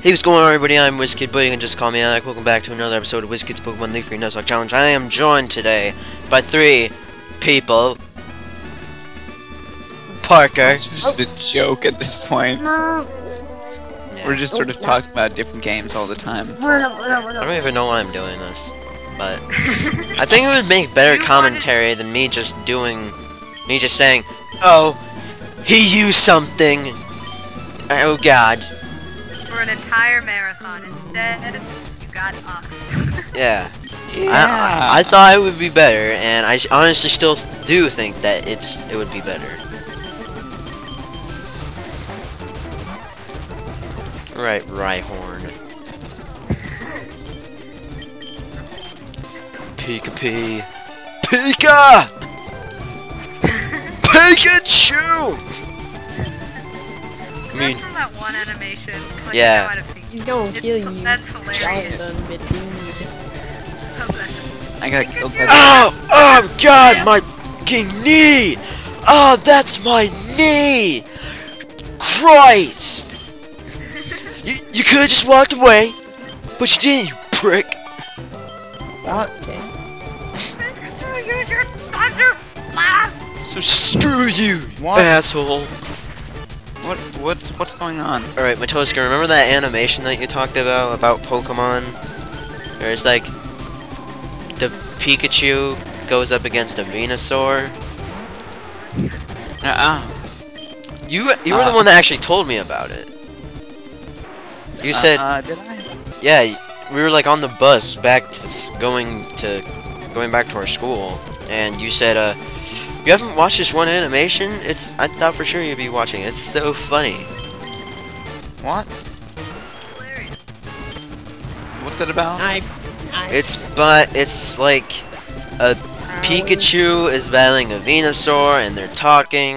Hey, what's going on, everybody? I'm WizKid, but you can just call me Alec. Welcome back to another episode of WizKid's Pokemon Leaf Green Nuzlocke Challenge. I am joined today by three people. Parker. It's just a joke at this point. Yeah. We're just sort of talking about different games all the time. I don't even know why I'm doing this, but I think it would make better commentary than me just doing, me just saying, "Oh, he used something." Oh God. For an entire marathon. Instead, you got us. Yeah. I, I, I thought it would be better, and I honestly still do think that it's it would be better. Right, Rhyhorn. Pika P. Pika! Pikachu! I mean, That's from that one animation. Like, Yeah. I might have seen. He's gonna It's- kill you. That's hilarious. Jonathan, but dude. I got killed by Oh! Oh god, my fucking knee! Oh, that's my knee! Christ! You, you could have just walked away, but you didn't, you prick! What? Okay. Use your thunder blast. So screw you, you What? asshole! What? What's what's going on? Alright, Matoska, remember that animation that you talked about, about Pokemon? Where it's like, the Pikachu goes up against a Venusaur? Uh You, you were the Uh. one that actually told me about it. You said, Uh, did I? Yeah, we were like on the bus back to going to going back to our school, and you said, "Uh, you haven't watched this one animation? It's I thought for sure you'd be watching. It's so funny." What? What's that about? Knife. Knife. It's but it's like a Pikachu is battling a Venusaur, and they're talking.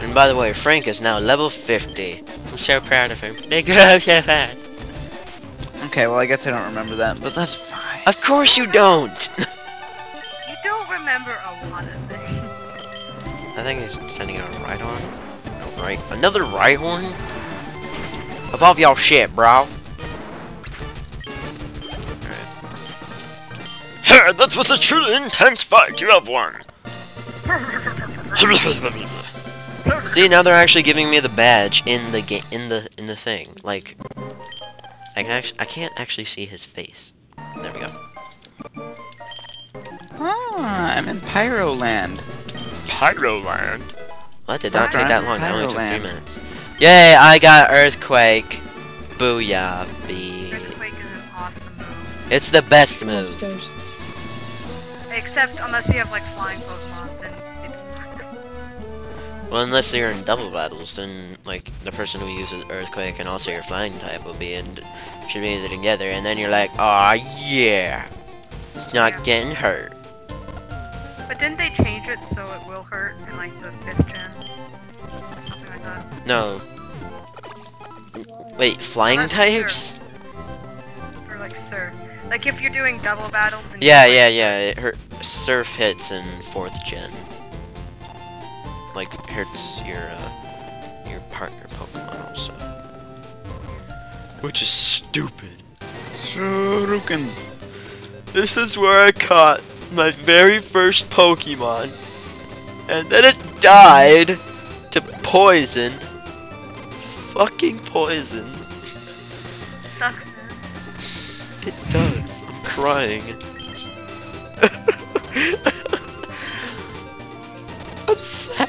And by the way, Frank is now level 50. I'm so proud of him. They grow so fast. Okay, well I guess I don't remember that, but that's fine. Of course you don't. I think he's sending out a Rhydon. No, right. Another Rhyhorn? Evolve y'all shit, bro. Hey, that was a truly intense fight. You have won. See, now they're actually giving me the badge in the game, in the in the thing. Like, I can actually, I can't actually see his face. There we go. Ah, I'm in Pyroland. Pyroland. Well, that did not take that long. That only took three Pyroland. minutes. Yay! I got Earthquake. Booyah, B. Earthquake is an awesome move. It's the best move. Except unless you have like flying Pokemon, then it sucks. Well, unless you're in double battles, then like the person who uses Earthquake and also your Flying type will be in, should be together, and then you're like, ah, yeah, it's not Yeah. getting hurt. But didn't they change it so it will hurt in like the fifth gen? Something like that. No. Wait, Flying Unless types? Or like surf. Like if you're doing double battles and Yeah, you yeah, yeah. It hurt. Surf hits in fourth gen. Like hurts your uh, your partner Pokemon also. Which is stupid. Shuriken. This is where I caught my very first Pokemon. And then it died to poison. Fucking poison. Sucks. It does. I'm crying. I'm sad.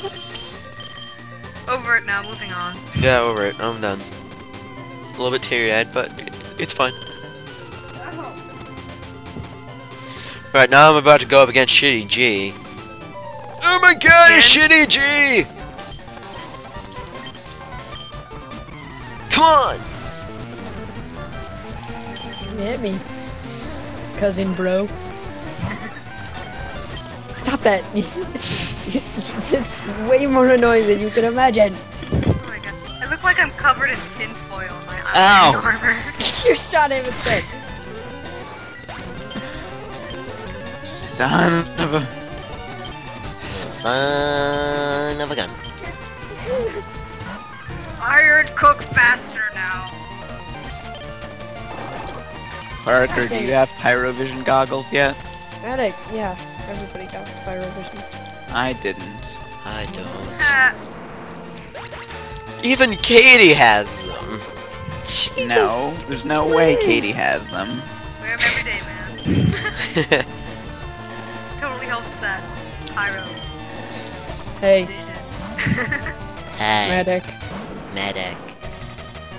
Over it now, moving on. Yeah, over it. I'm done. A little bit teary-eyed, but it's fine. Oh. Right, now I'm about to go up against Shitty G. Oh my god, it's Shitty G! Come on! Hit me. Cousin bro. Stop that. it's way more annoying than you can imagine. Oh my god. I look like I'm covered in tinfoil in my Ow. armor. you shot him instead. Son of a. Son of a gun. Iron cook faster now. Parker, do you have Pyrovision goggles yet? Medic, yeah. Everybody got Pyrovision. I didn't. I don't. Ah, Even Katie has them. She No, there's no way Katie has them. wear 'em every day, man. does- Totally helps that pyro Hey, hey, medic. medic.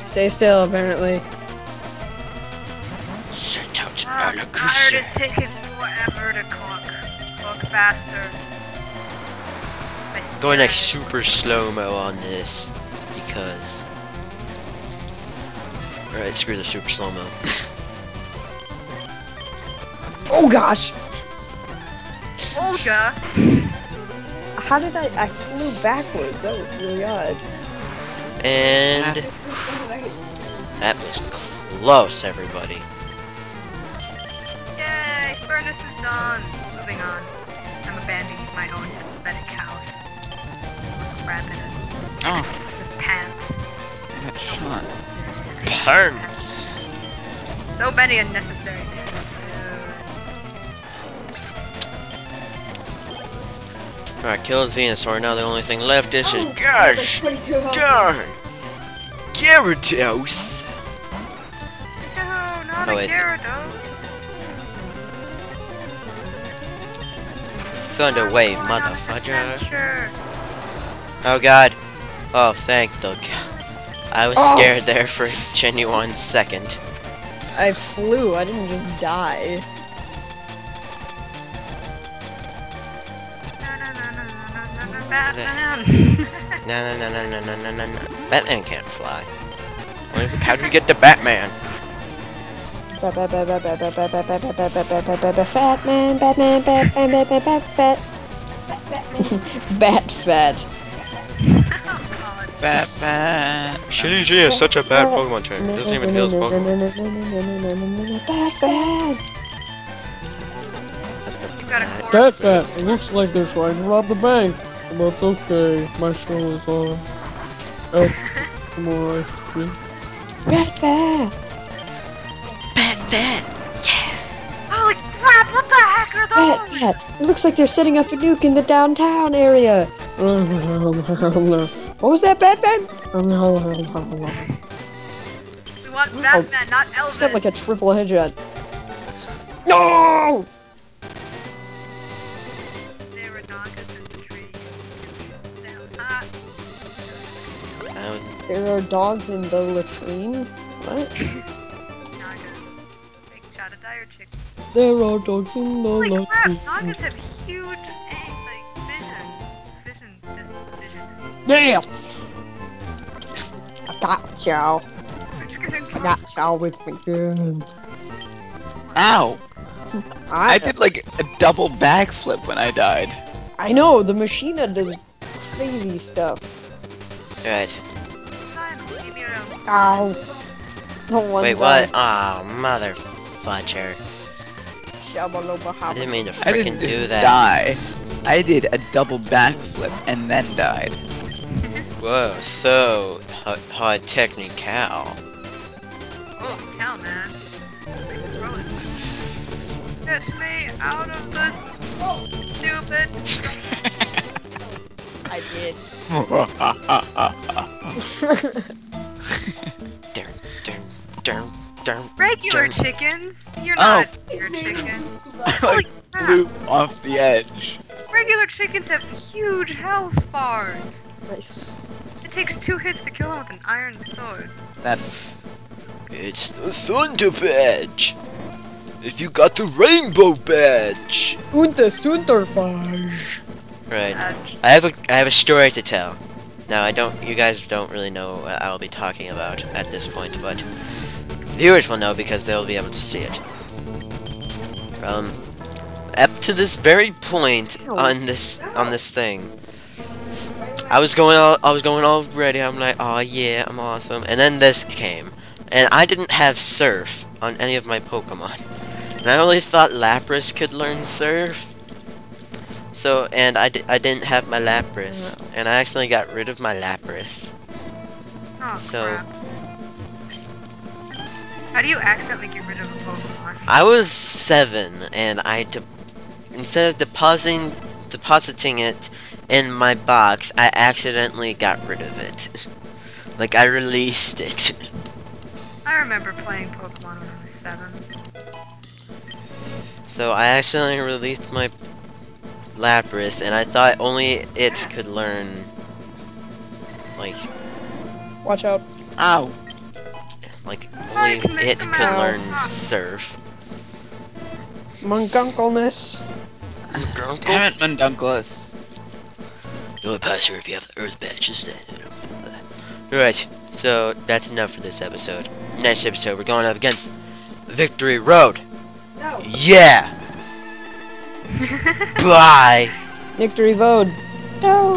Stay still, apparently. Sent out Ah, an this iron is taking forever to cook. Cook faster. I Going like super slow mo on this because. Alright, screw the super slow mo. Oh gosh! Olga! How did I? I flew backward. That was really odd. and. That was close, everybody. Yay! Furnace is done. Moving on. I'm abandoning my own pathetic house. Crap in it. Oh, pants. I got shot. Pants. So many unnecessary Alright, kill his Venusaur. Now the only thing left is his. Gosh! Darn! Gyarados! No, not Oh, a wait. Gyarados. Thunder Wave, going on an motherfucker. adventure. Oh god. Oh, thank the god. I was Oh. scared there for a genuine second. I flew. I didn't just die. Batman. No, no, no, no, no, no, no, no, no. Batman can't fly. How did we get to Batman? Fat man, Batman, Batman, Batman, Bat fat. Bat fat. oh god. Bat, bat. Shitty G is such a bad Pokemon trainer. He doesn't even heal his Pokemon. Bat fat. You got a corpse. That's that. It looks like they're trying to rob the bank. But it's okay. My show is on. Oh, some more ice cream. Bat fat. Bat Fat! Holy crap, what the heck are Bat those? fat. It looks like they're setting up a nuke in the downtown area. What was that, Bat fat? We want Batman, not Elvis. It's got like a triple headshot. No! There are dogs in the latrine. What? Nagas. Big shot of dire chick. There are dogs in the Holy crap, latrine. Nagas have huge, like, vision. Vision, this vision. Yes! I got y'all. I got y'all with my gun. Ow! I, I did like a double backflip when I died. I know, the machina does crazy stuff. right. Leave me alone. Ow. The one Wait, what? Oh, mother fudger. I didn't mean to I freaking do that. die. I did a double backflip and then died. Whoa, so hot, hot technical. Oh, cow, man. Like, throw it. Get me out of this stupid. I did. Dun, dun, dun, dun. Regular Dun. chickens? You're Oh. not your chicken. I like flew off the edge. Regular chickens have huge health bars. nice. It takes two hits to kill them with an iron sword. That's It's the Thunder Badge. If you got the Rainbow Badge. Und the Sunderfage. Right. I have a I have a story to tell. Now I don't. You guys don't really know what I'll be talking about at this point, but viewers will know because they'll be able to see it. Um, up to this very point on this on this thing, I was going all I was going all ready. I'm like, oh yeah, I'm awesome. And then this came, and I didn't have Surf on any of my Pokemon, and I only thought Lapras could learn Surf. So, and I, I didn't have my Lapras, and I accidentally got rid of my Lapras. oh, So- crap. How do you accidentally get rid of a Pokemon? I was seven, and I instead of depositing depositing it in my box, I accidentally got rid of it. like I released it. I remember playing Pokemon when I was seven. So I accidentally released my Lapras, and I thought only it could learn, like, Watch out. Ow. like only it could out. learn Surf. Mungunkleness. Damn it, Mundunkless. You only pass here if you have the Earth badge instead. Alright, so that's enough for this episode. Next episode, we're going up against Victory Road. Yeah! Bye! Victory vote. No.